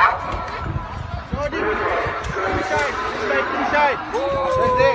Inside, inside, inside.